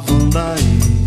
Avundaí